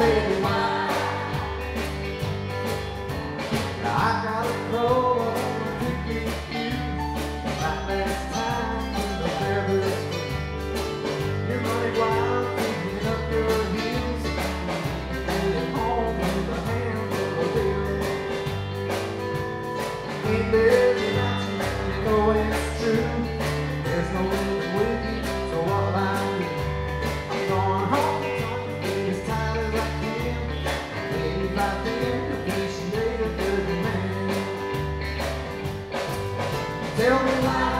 baby. teu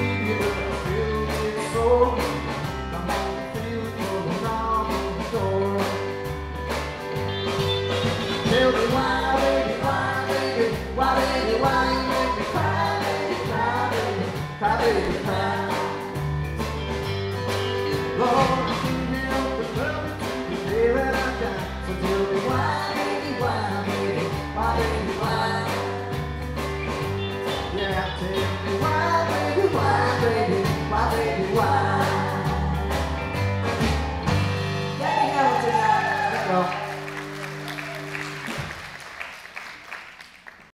Hey,